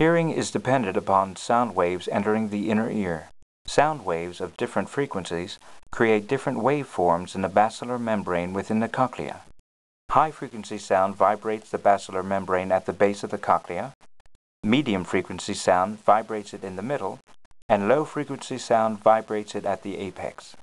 Hearing is dependent upon sound waves entering the inner ear. Sound waves of different frequencies create different waveforms in the basilar membrane within the cochlea. High frequency sound vibrates the basilar membrane at the base of the cochlea. Medium frequency sound vibrates it in the middle, and low frequency sound vibrates it at the apex.